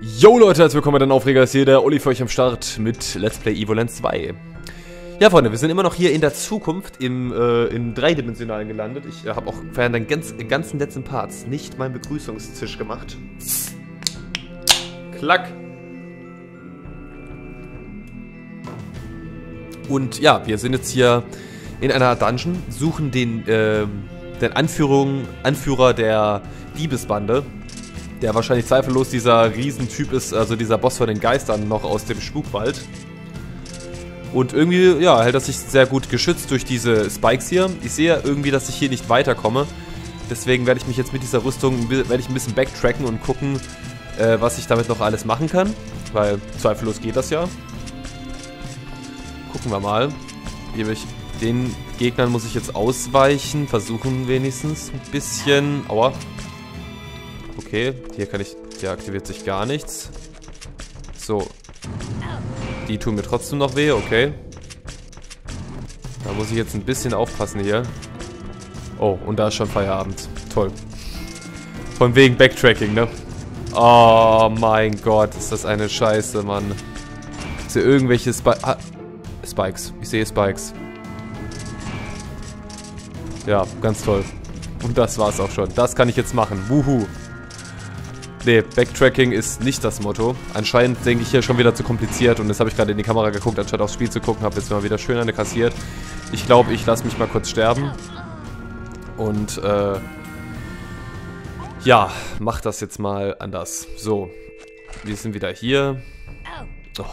Yo Leute, herzlich willkommen bei den Aufreger. Ist hier der Uli für euch am Start mit Let's Play Evolent 2. Ja Freunde, wir sind immer noch hier in der Zukunft im, äh, im Dreidimensionalen gelandet. Ich äh, habe auch während den ganz, ganzen letzten Parts nicht meinen Begrüßungstisch gemacht. Klack. Und ja, wir sind jetzt hier in einer Dungeon, suchen den, äh, den Anführung, Anführer der Diebesbande der wahrscheinlich zweifellos dieser Riesentyp ist, also dieser Boss von den Geistern noch aus dem Spukwald. Und irgendwie, ja, hält er sich sehr gut geschützt durch diese Spikes hier. Ich sehe irgendwie, dass ich hier nicht weiterkomme. Deswegen werde ich mich jetzt mit dieser Rüstung werde ich ein bisschen backtracken und gucken, äh, was ich damit noch alles machen kann. Weil zweifellos geht das ja. Gucken wir mal. Den Gegnern muss ich jetzt ausweichen. Versuchen wenigstens ein bisschen. Aua. Okay, hier kann ich... Hier aktiviert sich gar nichts. So. Die tun mir trotzdem noch weh, okay. Da muss ich jetzt ein bisschen aufpassen hier. Oh, und da ist schon Feierabend. Toll. Von wegen Backtracking, ne? Oh mein Gott, ist das eine Scheiße, Mann. Ich sehe irgendwelche Spi ah, Spikes. Ich sehe Spikes. Ja, ganz toll. Und das war's auch schon. Das kann ich jetzt machen. Wuhu. Nee, Backtracking ist nicht das Motto. Anscheinend denke ich hier schon wieder zu kompliziert und jetzt habe ich gerade in die Kamera geguckt, anstatt aufs Spiel zu gucken, habe jetzt mal wieder schön eine kassiert. Ich glaube, ich lasse mich mal kurz sterben. Und, äh, ja, mach das jetzt mal anders. So, wir sind wieder hier. Oh,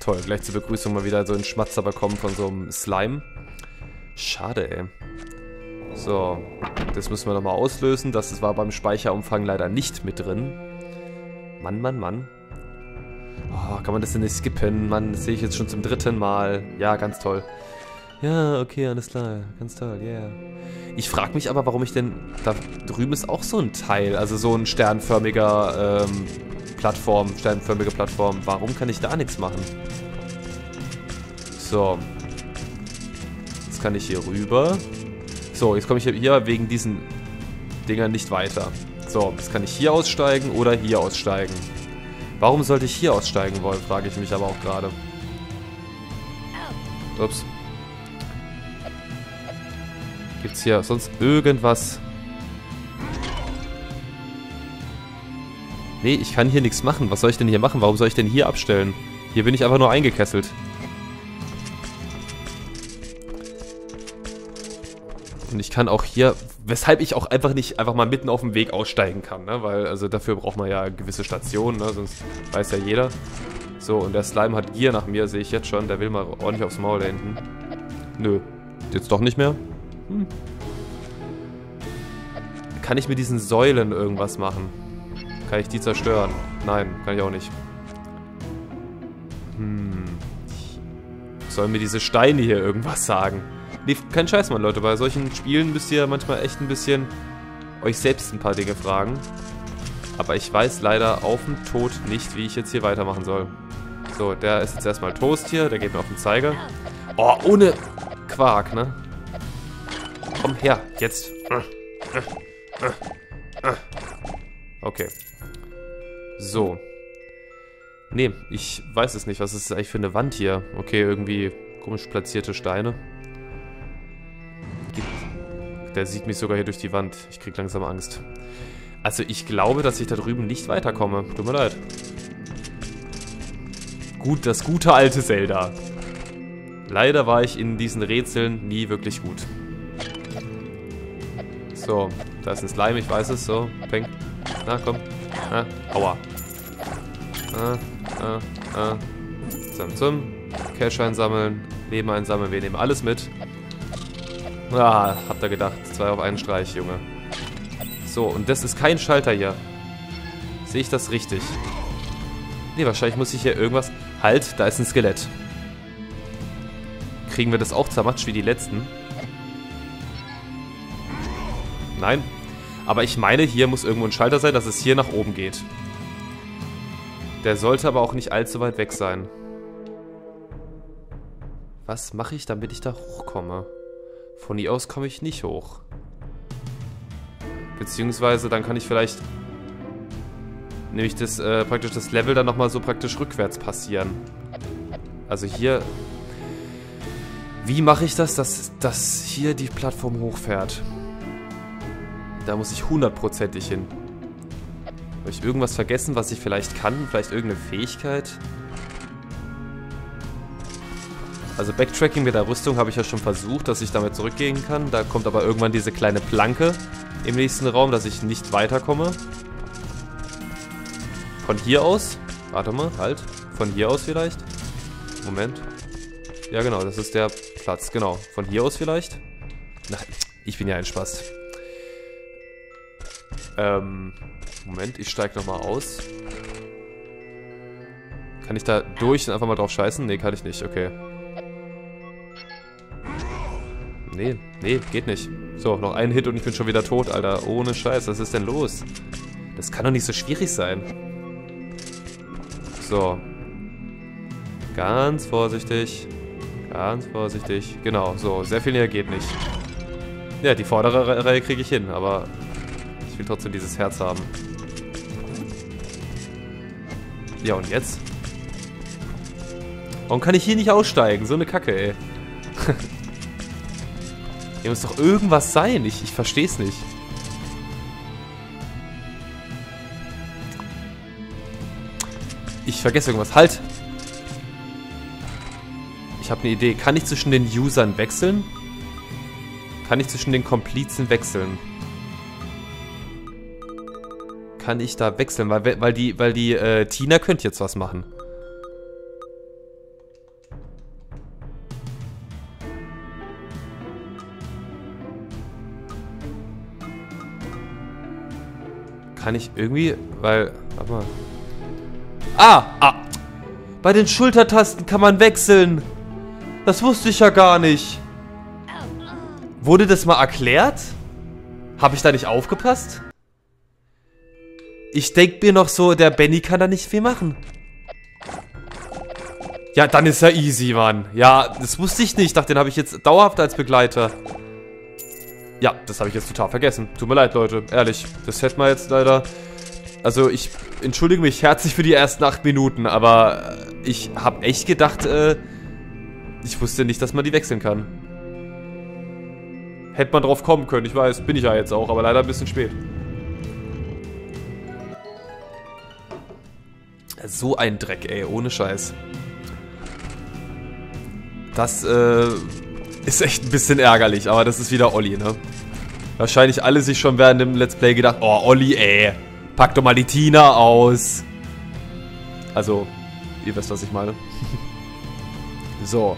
toll, gleich zur Begrüßung mal wieder so ein Schmatzer bekommen von so einem Slime. Schade, ey. So, das müssen wir nochmal auslösen. Das war beim Speicherumfang leider nicht mit drin. Mann, Mann, Mann. Oh, kann man das denn nicht skippen? Mann, das sehe ich jetzt schon zum dritten Mal. Ja, ganz toll. Ja, okay, alles klar. Ganz toll, yeah. Ich frage mich aber, warum ich denn... Da drüben ist auch so ein Teil, also so ein sternförmiger ähm, Plattform, sternförmige Plattform. Warum kann ich da nichts machen? So. Jetzt kann ich hier rüber. So, jetzt komme ich hier wegen diesen Dingern nicht weiter. So, jetzt kann ich hier aussteigen oder hier aussteigen. Warum sollte ich hier aussteigen wollen, frage ich mich aber auch gerade. Ups. Gibt es hier sonst irgendwas? Nee, ich kann hier nichts machen. Was soll ich denn hier machen? Warum soll ich denn hier abstellen? Hier bin ich einfach nur eingekesselt. Und ich kann auch hier, weshalb ich auch einfach nicht einfach mal mitten auf dem Weg aussteigen kann, ne? Weil, also dafür braucht man ja gewisse Stationen, ne? Sonst weiß ja jeder. So, und der Slime hat Gier nach mir, sehe ich jetzt schon. Der will mal ordentlich aufs Maul da hinten. Nö. Jetzt doch nicht mehr? Hm. Kann ich mit diesen Säulen irgendwas machen? Kann ich die zerstören? Nein, kann ich auch nicht. Hm. Sollen mir diese Steine hier irgendwas sagen? Nee, kein Scheiß, Mann, Leute. Bei solchen Spielen müsst ihr manchmal echt ein bisschen euch selbst ein paar Dinge fragen. Aber ich weiß leider auf den Tod nicht, wie ich jetzt hier weitermachen soll. So, der ist jetzt erstmal Toast hier. Der geht mir auf den Zeiger. Oh, ohne Quark, ne? Komm her, jetzt. Okay. So. Nee, ich weiß es nicht. Was ist das eigentlich für eine Wand hier? Okay, irgendwie komisch platzierte Steine. Der sieht mich sogar hier durch die Wand. Ich krieg langsam Angst. Also ich glaube, dass ich da drüben nicht weiterkomme. Tut mir leid. Gut, das gute alte Zelda. Leider war ich in diesen Rätseln nie wirklich gut. So, da ist ein Slime, ich weiß es. So, peng. Na, komm. Na, aua. Na, na, na. Zum, zum. Cash einsammeln, Leben einsammeln, wir nehmen alles mit. Ah, habt ihr gedacht. Zwei auf einen Streich, Junge. So, und das ist kein Schalter hier. Sehe ich das richtig? Nee, wahrscheinlich muss ich hier irgendwas... Halt, da ist ein Skelett. Kriegen wir das auch zermatscht wie die letzten? Nein. Aber ich meine, hier muss irgendwo ein Schalter sein, dass es hier nach oben geht. Der sollte aber auch nicht allzu weit weg sein. Was mache ich, damit ich da hochkomme? Von hier aus komme ich nicht hoch. Beziehungsweise dann kann ich vielleicht... nämlich das, äh, praktisch das Level dann nochmal so praktisch rückwärts passieren. Also hier... Wie mache ich das, dass, dass hier die Plattform hochfährt? Da muss ich hundertprozentig hin. Habe ich irgendwas vergessen, was ich vielleicht kann? Vielleicht irgendeine Fähigkeit? Also Backtracking mit der Rüstung habe ich ja schon versucht, dass ich damit zurückgehen kann. Da kommt aber irgendwann diese kleine Planke im nächsten Raum, dass ich nicht weiterkomme. Von hier aus? Warte mal, halt. Von hier aus vielleicht? Moment. Ja genau, das ist der Platz. Genau. Von hier aus vielleicht? Nein, ich bin ja ein Spast. Ähm, Moment, ich steige nochmal aus. Kann ich da durch und einfach mal drauf scheißen? Nee, kann ich nicht, okay. Nee, nee, geht nicht. So, noch ein Hit und ich bin schon wieder tot, Alter. Ohne Scheiß, was ist denn los? Das kann doch nicht so schwierig sein. So. Ganz vorsichtig. Ganz vorsichtig. Genau, so. Sehr viel näher geht nicht. Ja, die vordere Reihe kriege ich hin, aber ich will trotzdem dieses Herz haben. Ja, und jetzt? Warum kann ich hier nicht aussteigen? So eine Kacke, ey. Hier muss doch irgendwas sein. Ich, ich verstehe es nicht. Ich vergesse irgendwas. Halt! Ich habe eine Idee. Kann ich zwischen den Usern wechseln? Kann ich zwischen den Komplizen wechseln? Kann ich da wechseln? Weil, weil die, weil die äh, Tina könnte jetzt was machen. Kann ich irgendwie, weil, warte mal. Ah, ah. Bei den Schultertasten kann man wechseln. Das wusste ich ja gar nicht. Wurde das mal erklärt? Habe ich da nicht aufgepasst? Ich denke mir noch so, der Benny kann da nicht viel machen. Ja, dann ist ja easy, Mann. Ja, das wusste ich nicht. Ich dachte, den habe ich jetzt dauerhaft als Begleiter. Ja, das habe ich jetzt total vergessen. Tut mir leid, Leute. Ehrlich. Das hätte man jetzt leider... Also, ich entschuldige mich herzlich für die ersten acht Minuten, aber ich habe echt gedacht, äh, ich wusste nicht, dass man die wechseln kann. Hätte man drauf kommen können, ich weiß, bin ich ja jetzt auch, aber leider ein bisschen spät. So ein Dreck, ey, ohne Scheiß. Das, äh, ist echt ein bisschen ärgerlich, aber das ist wieder Olli, ne? Wahrscheinlich alle sich schon während dem Let's Play gedacht, oh, Olli, ey, pack doch mal die Tina aus. Also, ihr wisst, was ich meine. so.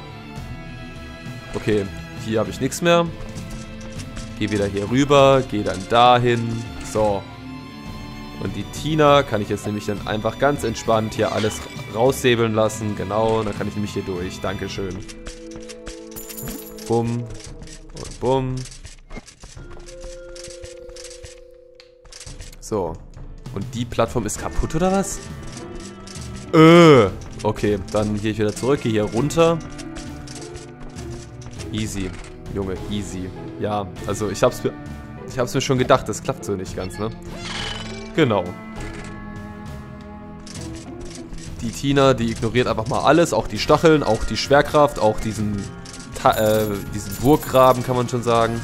Okay, hier habe ich nichts mehr. Geh wieder hier rüber, geh dann dahin. So. Und die Tina kann ich jetzt nämlich dann einfach ganz entspannt hier alles raussäbeln lassen. Genau, dann kann ich nämlich hier durch. Dankeschön. Bumm. Und bumm. So. Und die Plattform ist kaputt, oder was? Äh. Okay, dann gehe ich wieder zurück, gehe hier runter. Easy. Junge, easy. Ja, also ich hab's mir... Ich hab's mir schon gedacht, das klappt so nicht ganz, ne? Genau. Die Tina, die ignoriert einfach mal alles, auch die Stacheln, auch die Schwerkraft, auch diesen äh, diesen Burggraben, kann man schon sagen.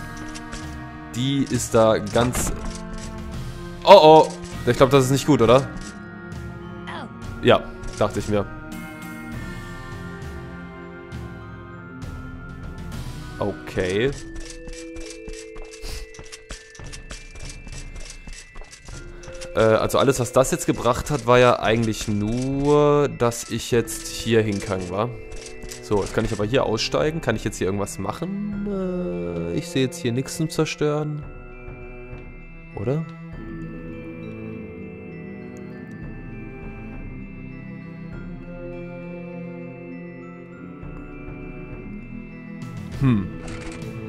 Die ist da ganz... Oh, oh. Ich glaube, das ist nicht gut, oder? Ja, dachte ich mir. Okay. Äh, also alles, was das jetzt gebracht hat, war ja eigentlich nur, dass ich jetzt hier hingegangen war. So, jetzt kann ich aber hier aussteigen. Kann ich jetzt hier irgendwas machen? Äh, ich sehe jetzt hier nichts zum Zerstören. Oder? Hm.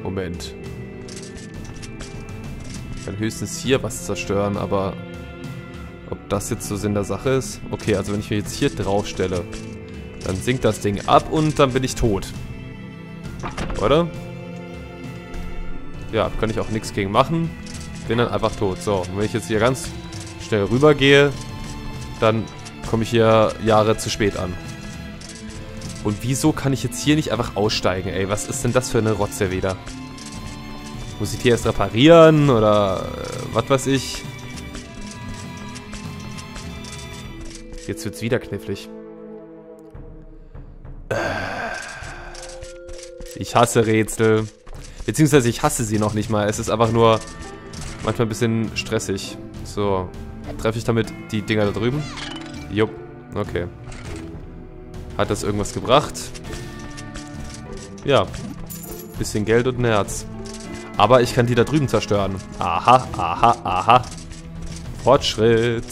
Moment. Ich kann höchstens hier was zerstören, aber ob das jetzt so Sinn der Sache ist? Okay, also wenn ich mir jetzt hier drauf stelle, dann sinkt das Ding ab und dann bin ich tot. Oder? Ja, kann ich auch nichts gegen machen. Bin dann einfach tot. So, und wenn ich jetzt hier ganz schnell rüber gehe, dann komme ich hier Jahre zu spät an. Und wieso kann ich jetzt hier nicht einfach aussteigen, ey? Was ist denn das für eine Rotze wieder? Muss ich die erst reparieren oder äh, was weiß ich? Jetzt wird's wieder knifflig. Ich hasse Rätsel. Beziehungsweise ich hasse sie noch nicht mal. Es ist einfach nur manchmal ein bisschen stressig. So. Treffe ich damit die Dinger da drüben? Jupp. Okay. Hat das irgendwas gebracht? Ja. Bisschen Geld und ein Herz. Aber ich kann die da drüben zerstören. Aha, aha, aha. Fortschritt.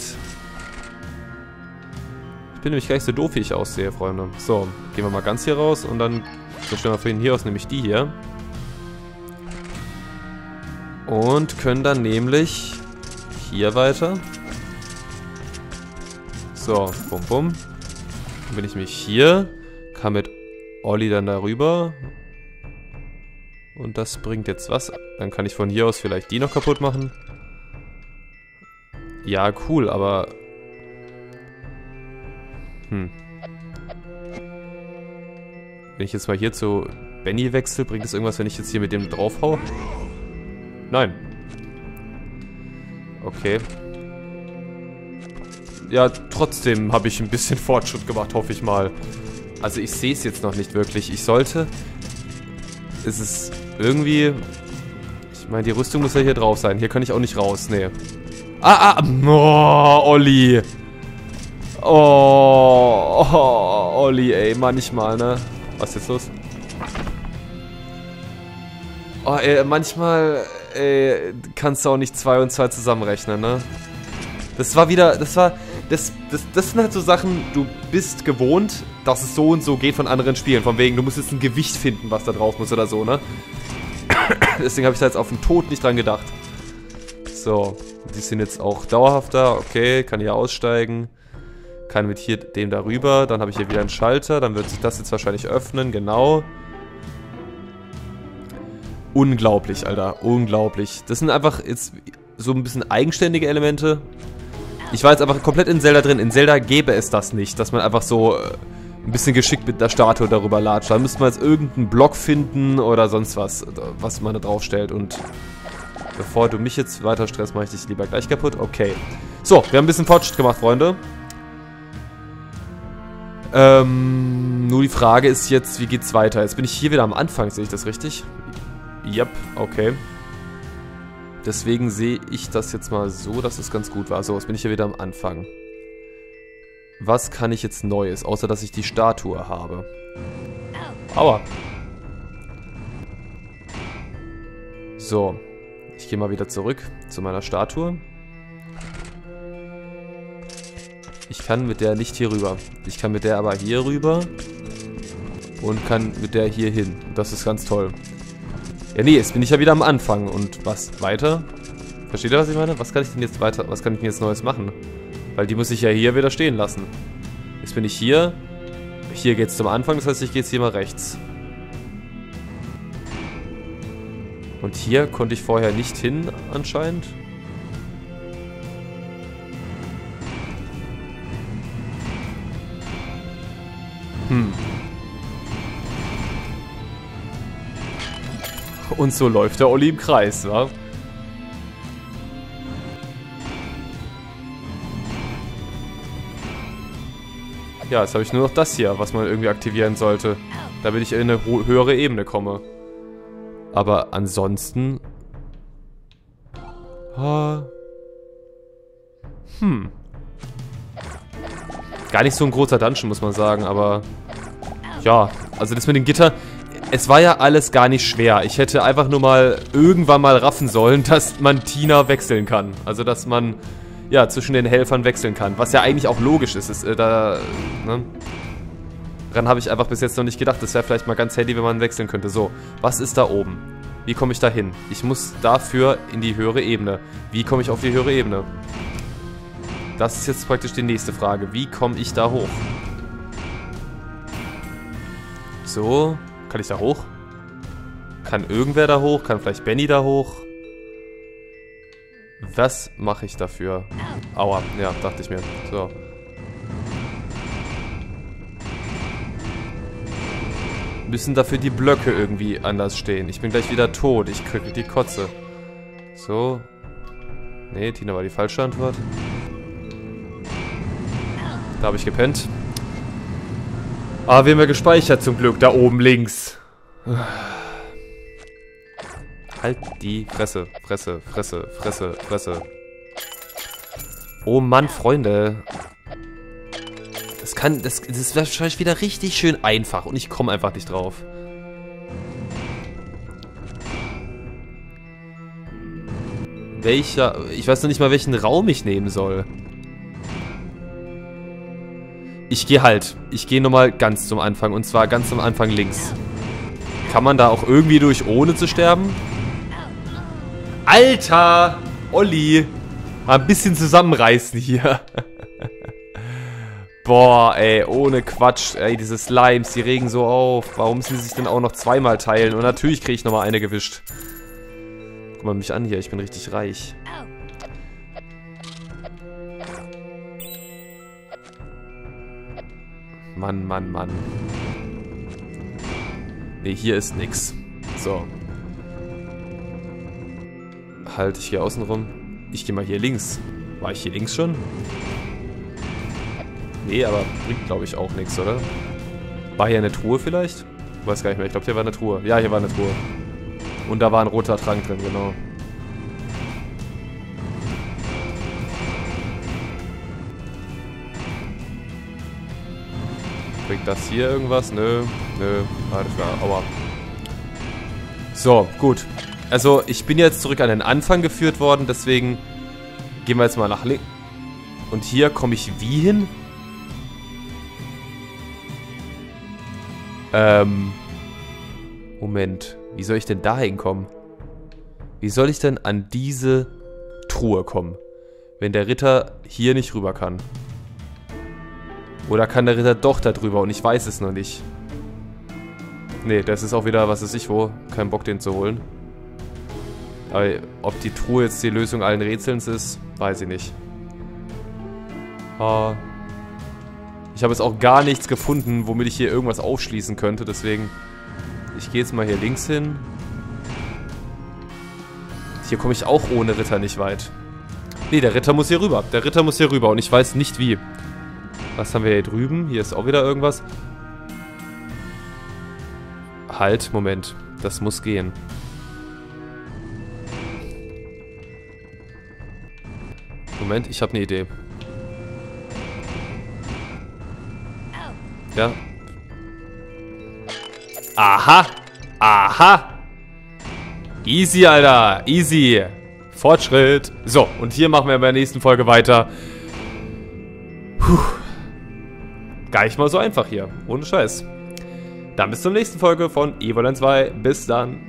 Ich bin nämlich gar nicht so doof, wie ich aussehe, Freunde. So, gehen wir mal ganz hier raus und dann zerstören wir von hier aus nämlich die hier. Und können dann nämlich hier weiter. So, bum bum. Bin ich nämlich hier. Kann mit Olli dann darüber. Und das bringt jetzt was. Dann kann ich von hier aus vielleicht die noch kaputt machen. Ja, cool, aber... Hm. Wenn ich jetzt mal hier zu Benny wechsle, bringt es irgendwas, wenn ich jetzt hier mit dem draufhau? Nein. Okay. Ja, trotzdem habe ich ein bisschen Fortschritt gemacht, hoffe ich mal. Also ich sehe es jetzt noch nicht wirklich. Ich sollte... Es ist irgendwie... Ich meine, die Rüstung muss ja hier drauf sein. Hier kann ich auch nicht raus, nee. Ah, ah, oh, Olli. Oh, oh, Olli, ey, manchmal, ne? Was ist jetzt los? Oh, ey, manchmal, ey, kannst du auch nicht zwei und zwei zusammenrechnen, ne? Das war wieder, das war, das, das, das sind halt so Sachen, du bist gewohnt, dass es so und so geht von anderen Spielen. Von wegen, du musst jetzt ein Gewicht finden, was da drauf muss oder so, ne? Deswegen habe ich da jetzt auf den Tod nicht dran gedacht. So, die sind jetzt auch dauerhafter. Okay, kann hier aussteigen. Kann mit hier dem darüber. Dann habe ich hier wieder einen Schalter. Dann wird sich das jetzt wahrscheinlich öffnen. Genau. Unglaublich, Alter. Unglaublich. Das sind einfach jetzt so ein bisschen eigenständige Elemente. Ich war jetzt einfach komplett in Zelda drin. In Zelda gäbe es das nicht, dass man einfach so äh, ein bisschen geschickt mit der Statue darüber latscht. Da müsste man jetzt irgendeinen Block finden oder sonst was, was man da draufstellt. Und bevor du mich jetzt weiter stresst, mache ich dich lieber gleich kaputt. Okay. So, wir haben ein bisschen Fortschritt gemacht, Freunde. Ähm, nur die Frage ist jetzt, wie geht's weiter? Jetzt bin ich hier wieder am Anfang, sehe ich das richtig? Yep, okay. Deswegen sehe ich das jetzt mal so, dass es ganz gut war. So, jetzt bin ich hier wieder am Anfang. Was kann ich jetzt Neues, außer dass ich die Statue habe? Aua. So. Ich gehe mal wieder zurück zu meiner Statue. Ich kann mit der nicht hier rüber. Ich kann mit der aber hier rüber. Und kann mit der hier hin. Das ist ganz toll. Ja, nee, jetzt bin ich ja wieder am Anfang. Und was? Weiter? Versteht ihr, was ich meine? Was kann ich denn jetzt weiter... Was kann ich denn jetzt Neues machen? Weil die muss ich ja hier wieder stehen lassen. Jetzt bin ich hier. Hier geht's zum Anfang, das heißt, ich gehe jetzt hier mal rechts. Und hier konnte ich vorher nicht hin, anscheinend. Hm. Und so läuft der Olli im Kreis, wa? Ja, jetzt habe ich nur noch das hier, was man irgendwie aktivieren sollte. Damit ich in eine höhere Ebene komme. Aber ansonsten... Ah. Hm. Gar nicht so ein großer Dungeon, muss man sagen, aber... Ja, also das mit dem Gitter es war ja alles gar nicht schwer. Ich hätte einfach nur mal irgendwann mal raffen sollen, dass man Tina wechseln kann. Also, dass man, ja, zwischen den Helfern wechseln kann. Was ja eigentlich auch logisch ist. ist äh, da, ne? Daran habe ich einfach bis jetzt noch nicht gedacht. Das wäre vielleicht mal ganz handy, wenn man wechseln könnte. So, was ist da oben? Wie komme ich da hin? Ich muss dafür in die höhere Ebene. Wie komme ich auf die höhere Ebene? Das ist jetzt praktisch die nächste Frage. Wie komme ich da hoch? So. Kann ich da hoch? Kann irgendwer da hoch? Kann vielleicht Benny da hoch? Was mache ich dafür? Aua, ja, dachte ich mir. So. Müssen dafür die Blöcke irgendwie anders stehen. Ich bin gleich wieder tot. Ich kriege die Kotze. So. Nee, Tina war die falsche Antwort. Da habe ich gepennt. Ah, wir haben ja gespeichert zum Glück. Da oben links. Halt die Fresse. Fresse, Fresse, Fresse, Fresse. Oh Mann, Freunde. Das kann, das, das ist wahrscheinlich wieder richtig schön einfach und ich komme einfach nicht drauf. Welcher, ich weiß noch nicht mal, welchen Raum ich nehmen soll. Ich gehe halt, ich gehe nochmal ganz zum Anfang und zwar ganz zum Anfang links. Kann man da auch irgendwie durch, ohne zu sterben? Alter! Olli! Mal ein bisschen zusammenreißen hier. Boah, ey, ohne Quatsch. Ey, diese Slimes, die regen so auf. Warum müssen sie sich denn auch noch zweimal teilen? Und natürlich kriege ich nochmal eine gewischt. Guck mal mich an hier, ich bin richtig reich. Mann, Mann, Mann. Ne, hier ist nix. So. Halt, ich gehe außen rum. Ich gehe mal hier links. War ich hier links schon? Nee, aber bringt, glaube ich, auch nichts, oder? War hier eine Truhe vielleicht? Ich weiß gar nicht mehr. Ich glaube, hier war eine Truhe. Ja, hier war eine Truhe. Und da war ein roter Trank drin, genau. Bringt das hier irgendwas? Nö, nö, alles klar, aua. So, gut. Also, ich bin jetzt zurück an den Anfang geführt worden, deswegen gehen wir jetzt mal nach links. Und hier komme ich wie hin? Ähm. Moment. Wie soll ich denn da hinkommen? Wie soll ich denn an diese Truhe kommen? Wenn der Ritter hier nicht rüber kann. Oder kann der Ritter doch da drüber und ich weiß es noch nicht. Nee, das ist auch wieder, was ist ich wo. Kein Bock, den zu holen. Aber ob die Truhe jetzt die Lösung allen Rätselns ist, weiß ich nicht. Ah. Ich habe jetzt auch gar nichts gefunden, womit ich hier irgendwas aufschließen könnte, deswegen... Ich gehe jetzt mal hier links hin. Hier komme ich auch ohne Ritter nicht weit. Nee, der Ritter muss hier rüber. Der Ritter muss hier rüber und ich weiß nicht wie. Was haben wir hier drüben? Hier ist auch wieder irgendwas. Halt, Moment. Das muss gehen. Moment, ich habe eine Idee. Ja. Aha! Aha! Easy, Alter. Easy. Fortschritt. So, und hier machen wir in der nächsten Folge weiter. Puh. Gar nicht mal so einfach hier. Ohne Scheiß. Dann bis zur nächsten Folge von Evoland 2. Bis dann.